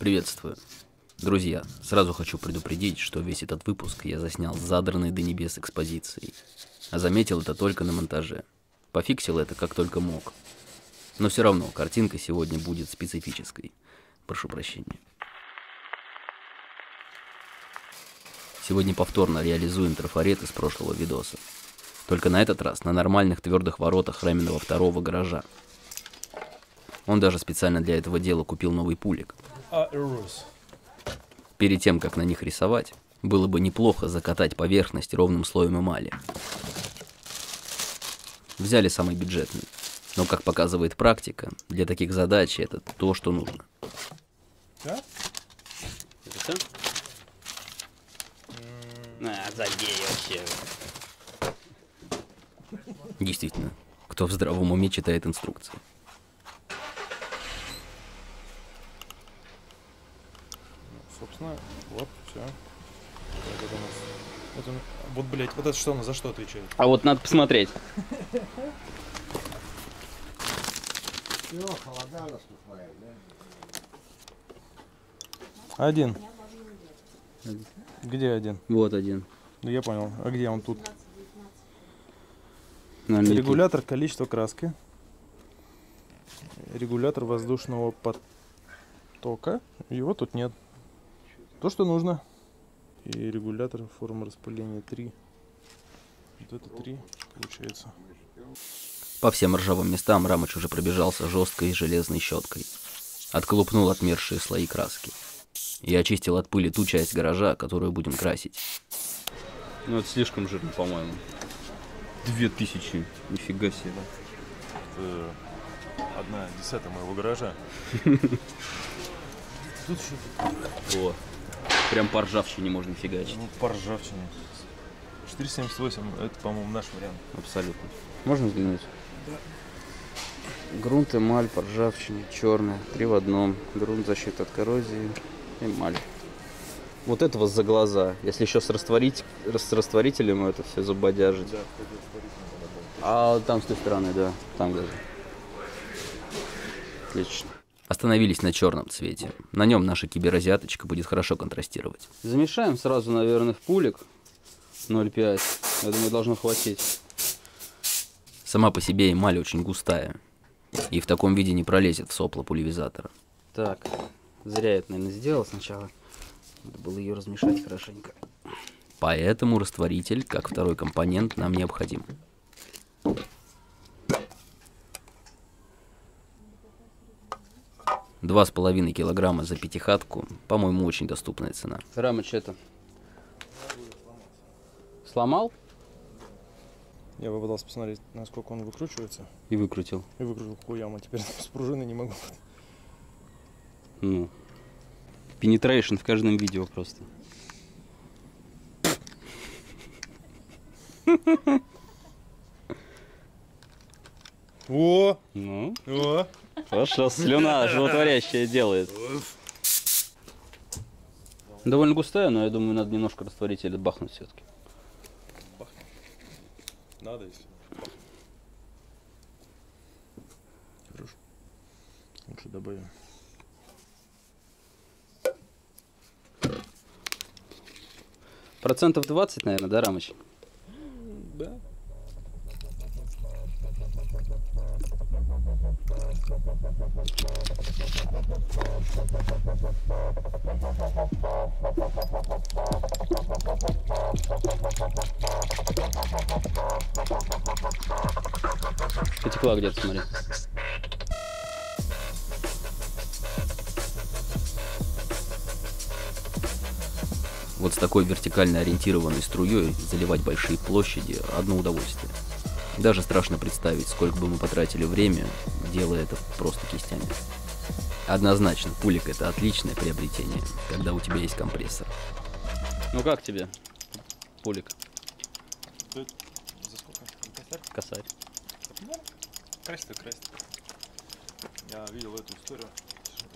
Приветствую. Друзья, сразу хочу предупредить, что весь этот выпуск я заснял с задранной до небес экспозицией. А заметил это только на монтаже. Пофиксил это как только мог. Но все равно картинка сегодня будет специфической. Прошу прощения. Сегодня повторно реализуем трафарет из прошлого видоса. Только на этот раз на нормальных твердых воротах Раминого второго гаража. Он даже специально для этого дела купил новый пулик. Перед тем, как на них рисовать, было бы неплохо закатать поверхность ровным слоем эмали. Взяли самый бюджетный. Но, как показывает практика, для таких задач это то, что нужно. Да? Это? А, забей вообще. Действительно, кто в здравом уме читает инструкции? Собственно, вот, все. Вот, это у нас. Вот, он- вот, блядь, вот это что, он за что отвечает? А вот надо посмотреть. Один. Где один? Вот один. Ну я понял. А где он тут? Регулятор количества краски. Регулятор воздушного потока. Его тут нет. То, что нужно. И регулятор формы распыления 3. Вот это 3 получается. По всем ржавым местам Рамыч уже пробежался жесткой железной щеткой. Отколупнул отмершие слои краски. И очистил от пыли ту часть гаража, которую будем красить. Ну, это слишком жирно, по-моему. Две тысячи. Нифига себе. Это одна десятая моего гаража. Тут еще О, прям по ржавчине можно фигачить. ну, по ржавчине. 478, это, по-моему, наш вариант. Абсолютно. Можно взглянуть? Грунт, эмаль, по ржавчине, черная, три в одном. Грунт, защита от коррозии, эмаль. Вот этого за глаза. Если еще с, растворить, с растворителем это все забодяжить. А там с той стороны, да, там даже. Отлично. Остановились на черном цвете. На нем наша киберазиаточка будет хорошо контрастировать. Замешаем сразу, наверное, в пулик 0,5. Я думаю, должно хватить. Сама по себе эмаль очень густая. И в таком виде не пролезет в сопло пульверизатора. Так, зря я это, наверное, сделал сначала. Надо было ее размешать хорошенько. Поэтому растворитель, как второй компонент, нам необходим. Два с половиной килограмма за пятихатку, по-моему, очень доступная цена. Рамыч это... Сломал Я попытался посмотреть, насколько он выкручивается. и выкрутил. И выкрутил хуяма. Теперь с пружиной не могу. Ну, penetration в каждом видео просто. О! Ну, О! Хорошо, слюна животворящая делает. Довольно густая, но я думаю, надо немножко растворить или бахнуть все-таки. Надо, если. Хорошо. Лучше добавим. Процентов 20, наверное, да, Рамыч? Потекла где-то, смотри. Вот с такой вертикально ориентированной струей заливать большие площади – одно удовольствие. Даже страшно представить, сколько бы мы потратили время, делая это просто кистями. Однозначно, пулик – это отличное приобретение, когда у тебя есть компрессор. Ну как тебе, пулик? За сколько? Косарь? Косарь. Красит, красит. Я видел эту историю.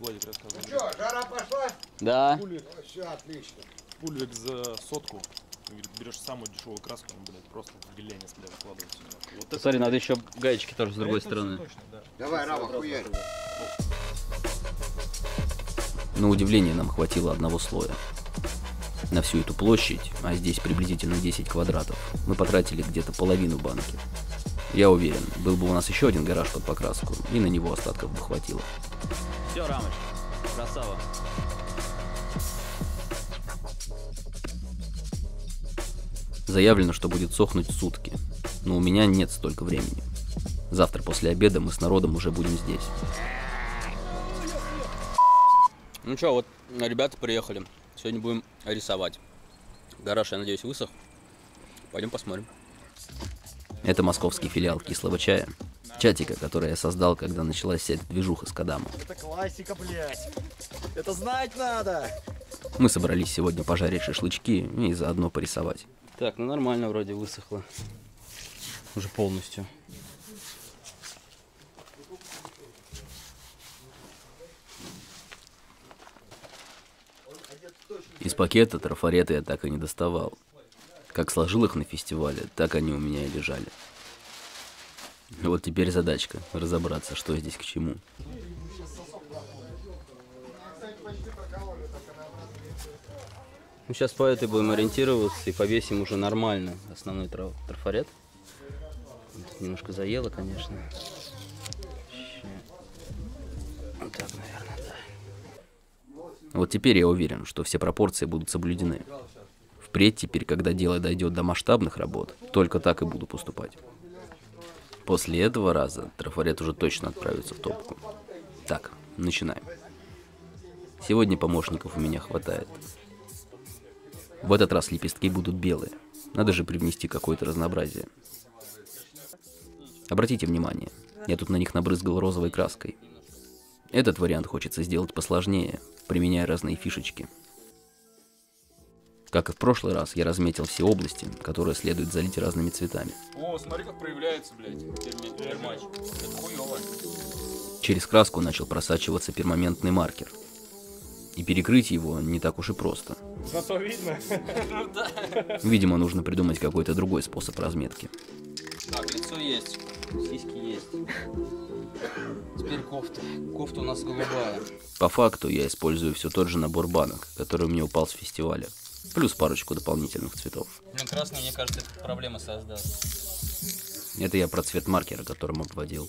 Владик рассказывал. Что, жара пошла? Да. Пулик, Все отлично. пулик за сотку. Говорит, берешь самую дешевую краску, он, блядь, просто в геленец, блядь, вкладывается. Вот это- Смотри, надо еще гаечки тоже с другой это всё стороны. точно, да. Давай, Рама, хуярь. На удивление нам хватило одного слоя. На всю эту площадь, а здесь приблизительно 10 квадратов, мы потратили где-то половину банки. Я уверен, был бы у нас еще один гараж под покраску, и на него остатков бы хватило. Все, рамочка. Красава. Заявлено, что будет сохнуть сутки, но у меня нет столько времени. Завтра после обеда мы с народом уже будем здесь. Ну что, вот ребята приехали. Сегодня будем рисовать. Гараж, я надеюсь, высох. Пойдем посмотрим. Это московский филиал кислого чая. Чатика, который я создал, когда началась вся эта движуха с Кадамом. Это классика, блядь. Это знать надо. Мы собрались сегодня пожарить шашлычки и заодно порисовать. Так, ну нормально вроде высохло. Уже полностью. Пакета трафареты я так и не доставал. Как сложил их на фестивале, так они у меня и лежали. Вот теперь задачка – разобраться, что здесь к чему. Ну, сейчас по этой будем ориентироваться и повесим уже нормально основной тра- трафарет. Немножко заело, конечно. Вот теперь я уверен, что все пропорции будут соблюдены. Впредь теперь, когда дело дойдет до масштабных работ, только так и буду поступать. После этого раза трафарет уже точно отправится в топку. Так, начинаем. Сегодня помощников у меня хватает. В этот раз лепестки будут белые. Надо же привнести какое-то разнообразие. Обратите внимание, я тут на них набрызгал розовой краской. Этот вариант хочется сделать посложнее, применяя разные фишечки. Как и в прошлый раз, я разметил все области, которые следует залить разными цветами. О, смотри, как проявляется, блядь, перми- пермач. Это хуёво. Через краску начал просачиваться пермоментный маркер. И перекрыть его не так уж и просто. Зато видно. Видимо, нужно придумать какой-то другой способ разметки. Так, лицо есть, сиськи есть. Теперь кофта. Кофта у нас голубая. По факту я использую все тот же набор банок, который мне упал с фестиваля. Плюс парочку дополнительных цветов. Блин, красный, мне кажется, это проблемы создаст. Это я про цвет маркера, которым обводил.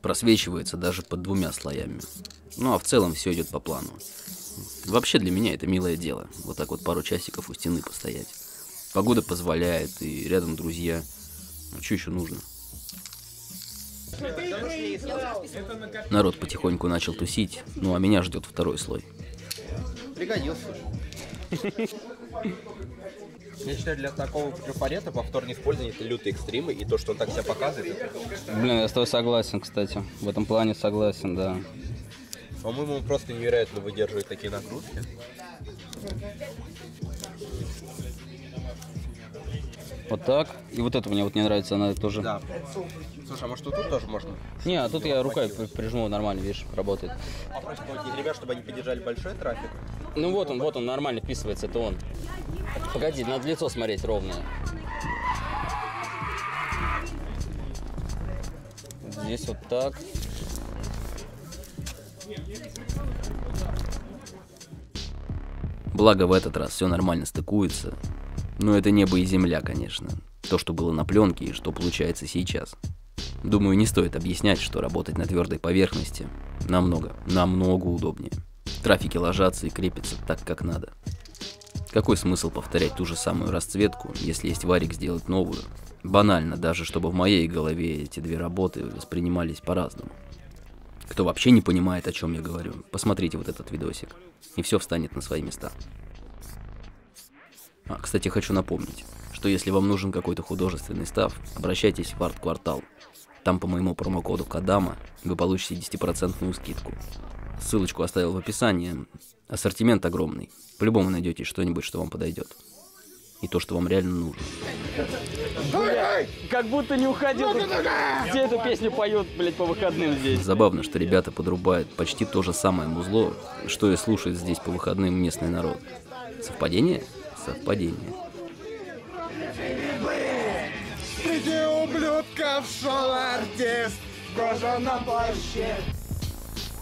Просвечивается даже под двумя слоями. Ну а в целом все идет по плану. Вообще для меня это милое дело. Вот так вот пару часиков у стены постоять. Погода позволяет, и рядом друзья. А что еще нужно? Народ потихоньку начал тусить, ну а меня ждет второй слой. Пригодился. Я считаю, для такого трафарета повторное использование это лютый экстрим, и то, что он так себя показывает, это, Блин, я с тобой согласен, кстати. В этом плане согласен, да. по-моему, он просто невероятно выдерживает такие нагрузки. Вот так. И вот это мне вот не нравится, она тоже. Да. Слушай, а может тут тоже можно? Не, а тут я рукой при- прижму, нормально, видишь, работает. Попросить этих ребят, чтобы они поддержали большой трафик. Ну вот он, вот он, нормально вписывается, это он. Погоди, надо лицо смотреть ровное. Здесь вот так. Благо в этот раз все нормально стыкуется. Но это небо и земля, конечно. То, что было на пленке и что получается сейчас. Думаю, не стоит объяснять, что работать на твердой поверхности намного, намного удобнее. Трафики ложатся и крепятся так, как надо. Какой смысл повторять ту же самую расцветку, если есть варик сделать новую? Банально, даже чтобы в моей голове эти две работы воспринимались по-разному. Кто вообще не понимает, о чем я говорю, посмотрите вот этот видосик, и все встанет на свои места. А, кстати, хочу напомнить, что если вам нужен какой-то художественный став, обращайтесь в арт-квартал. Там по моему промокоду Кадама вы получите 10% скидку. Ссылочку оставил в описании. Ассортимент огромный. По-любому найдете что-нибудь, что вам подойдет. И то, что вам реально нужно. Как будто не уходил. Все эту песню поют, блядь, по выходным здесь. Забавно, что ребята подрубают почти то же самое музло, что и слушает здесь по выходным местный народ. Совпадение? Совпадение. Среди ублюдков шел артист, кожа на плаще.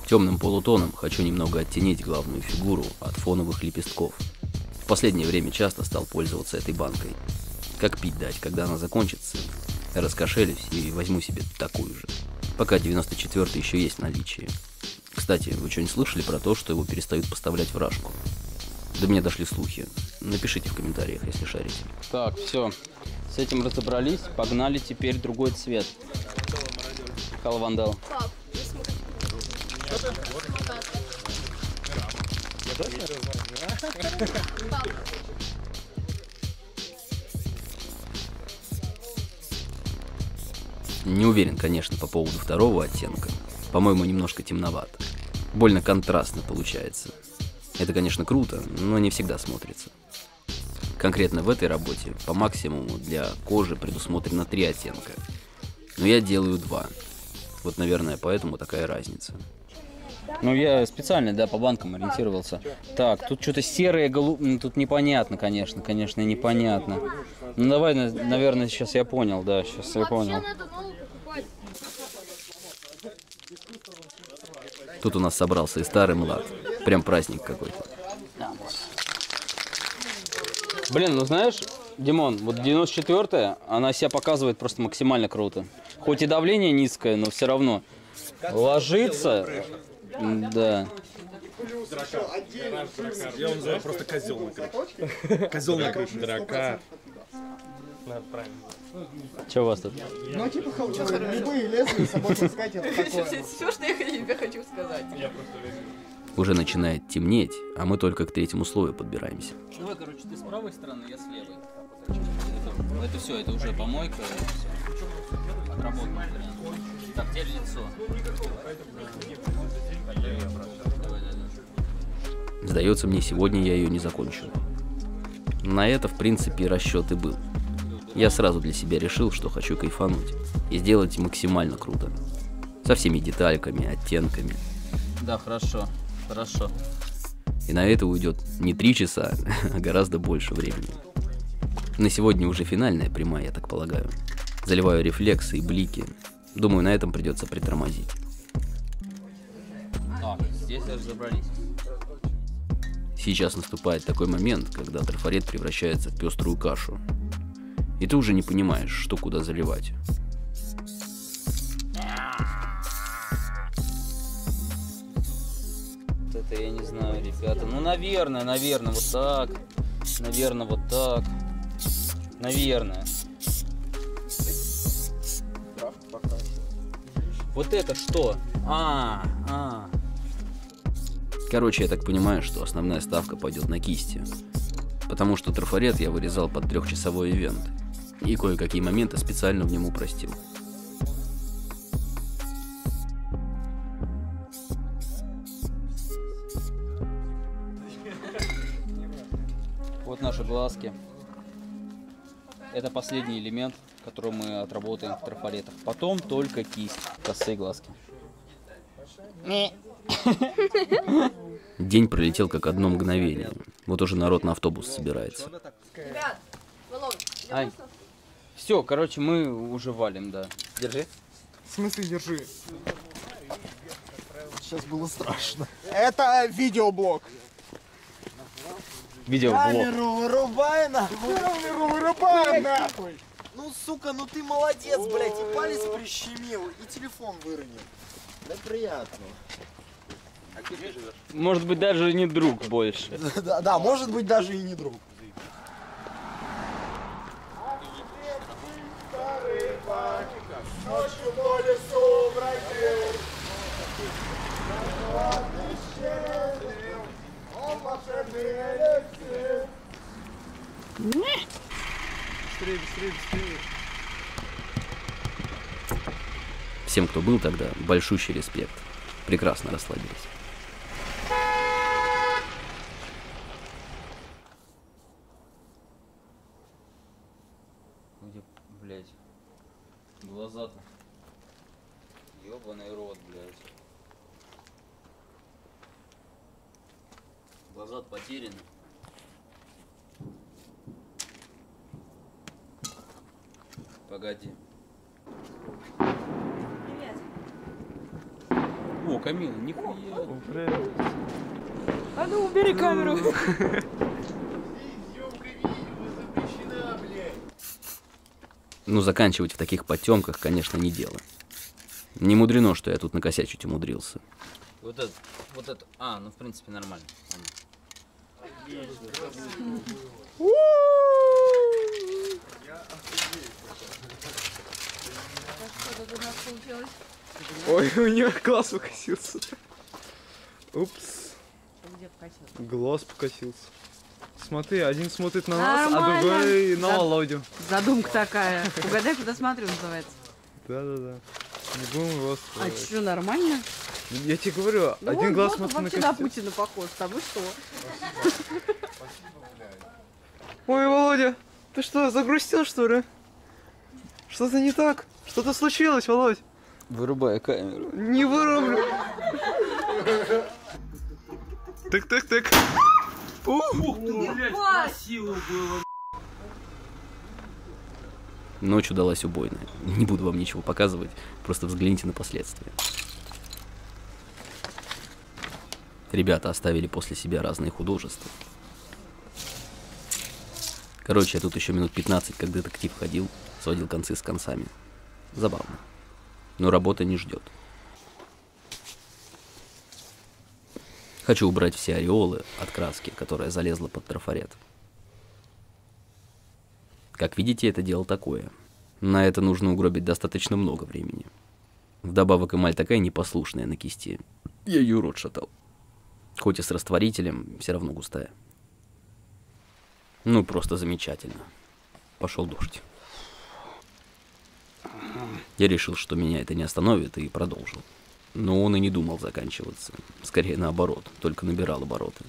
Темным полутоном хочу немного оттенить главную фигуру от фоновых лепестков. В последнее время часто стал пользоваться этой банкой. Как пить дать, когда она закончится, раскошелюсь и возьму себе такую же. Пока 94 еще есть в наличии. Кстати, вы что-нибудь слышали про то, что его перестают поставлять в Рашку? До меня дошли слухи. Напишите в комментариях, если шарите. Так, все. С этим разобрались. Погнали теперь другой цвет. Халвандал. Не уверен, конечно, по поводу второго оттенка. По-моему, немножко темновато. Больно контрастно получается. Это, конечно, круто, но не всегда смотрится. Конкретно в этой работе по максимуму для кожи предусмотрено три оттенка. Но я делаю два. Вот, наверное, поэтому такая разница. Ну, я специально, да, по банкам ориентировался. Так, тут что-то серое, голуб... Тут непонятно, конечно, конечно, непонятно. Ну, давай, на- наверное, сейчас я понял, да, сейчас я понял. Тут у нас собрался и старый млад. Прям праздник какой-то. Блин, ну знаешь, Димон, вот 94-я, она себя показывает просто максимально круто. Хоть и давление низкое, но все равно. Ложится, да. Я его называю просто козел на крыше. Козел на крыше. Драка. Что у вас тут? Ну, типа, любые лезвия с собой таскать, это такое. Все, что я тебе хочу сказать. Уже начинает темнеть, а мы только к третьему слою подбираемся. Давай, короче, ты с правой стороны, я с левой. Это, это все, это уже помойка. вариант. Так, теперь лицо. Сдается мне, сегодня я ее не закончу. На это, в принципе, расчет и был. Я сразу для себя решил, что хочу кайфануть и сделать максимально круто. Со всеми детальками, оттенками. Да, хорошо, хорошо. И на это уйдет не три часа, а гораздо больше времени. На сегодня уже финальная прямая, я так полагаю. Заливаю рефлексы и блики. Думаю, на этом придется притормозить. Так, здесь разобрались. Сейчас наступает такой момент, когда трафарет превращается в пеструю кашу. И ты уже не понимаешь, что куда заливать. Это я не знаю, ребята. Ну, наверное, наверное, вот так. Наверное, вот так. Наверное. Вот это что? А, а. Короче, я так понимаю, что основная ставка пойдет на кисти. Потому что трафарет я вырезал под трехчасовой ивент. И кое-какие моменты специально в нем упростил. Наши глазки. Это последний элемент, который мы отработаем в трафаретах. Потом только кисть, косые глазки. День пролетел как одно мгновение. Вот уже народ на автобус собирается. Ребят, Ай. Все, короче, мы уже валим, да. Держи. В смысле, держи. Сейчас было страшно. Это видеоблог. Видеоблог. Камеру вырубай нахуй. Камеру вырубай нахуй. Ну, сука, ну ты молодец, блядь, и палец прищемил, и телефон выронил. Да приятно. Может быть, даже не друг больше. Да, да, может быть, даже и не друг. Ночью по лесу бродил. Он волшебный. Быстрее, быстрее, быстрее. Всем, кто был тогда, большущий респект. Прекрасно расслабились. Где, блядь, глаза-то. Ёбаный рот, блядь. Глаза потеряны. Погоди. О, Камила, нихуя. А ну, убери камеру. Ну, заканчивать в таких потемках, конечно, не дело. Не мудрено, что я тут накосячить умудрился. Вот это, вот это. А, ну в принципе нормально. Ой, у нее глаз покосился. Упс, Где глаз покосился. Смотри, один смотрит на нас, а Нормально. другой на За- Володю. Задумка такая. Угадай, куда смотрю, называется. Да-да-да. Не будем его А что, нормально? Я тебе говорю, Ну, один он глаз смотрит на вообще на. Путина похож. А вы что? Ой, Володя, ты что, загрустил, что ли? Что-то не так? Что-то случилось, Володь? Вырубай камеру. Не вырублю. Так-так-так. Ночь удалась убойная. Не буду вам ничего показывать, просто взгляните на последствия. Ребята оставили после себя разные художества. Короче, я тут еще минут 15, как детектив ходил, сводил концы с концами. Забавно. Но работа не ждет. Хочу убрать все ореолы от краски, которая залезла под трафарет. Как видите, это дело такое. На это нужно угробить достаточно много времени. Вдобавок эмаль такая непослушная на кисти. Я ее рот шатал. Хоть и с растворителем, все равно густая. Ну, просто замечательно. Пошел дождь. Я решил, что меня это не остановит, и продолжил. Но он и не думал заканчиваться. Скорее наоборот, только набирал обороты.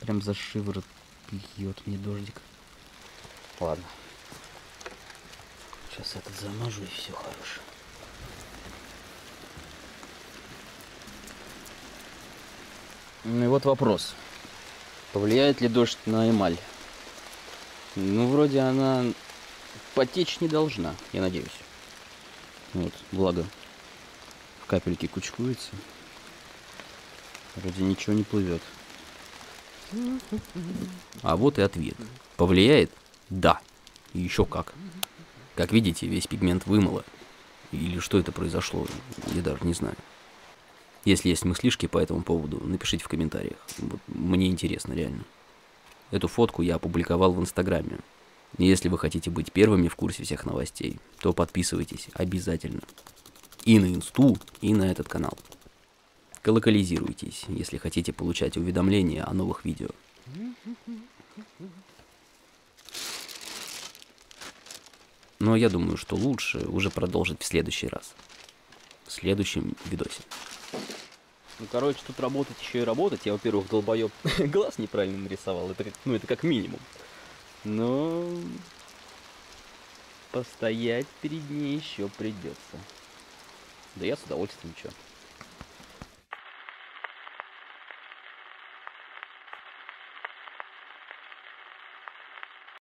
Прям за шиворот бьет мне дождик. Ладно. Сейчас этот замажу и все хорошо. Ну и вот вопрос. Повлияет ли дождь на эмаль? Ну, вроде она потечь не должна, я надеюсь. Вот, благо капельки кучкуются. Вроде ничего не плывет. А вот и ответ. Повлияет? Да. И еще как. Как видите, весь пигмент вымыло. Или что это произошло, я даже не знаю. Если есть мыслишки по этому поводу, напишите в комментариях. Вот мне интересно, реально. Эту фотку я опубликовал в Инстаграме. Если вы хотите быть первыми в курсе всех новостей, то подписывайтесь обязательно. И на Инсту, и на этот канал. Колокализируйтесь, если хотите получать уведомления о новых видео. Но я думаю, что лучше уже продолжить в следующий раз. В следующем видосе. Ну, короче, тут работать еще и работать. Я, во-первых, долбоеб глаз неправильно нарисовал. Это, ну, это как минимум. Но постоять перед ней еще придется. Да я с удовольствием, что.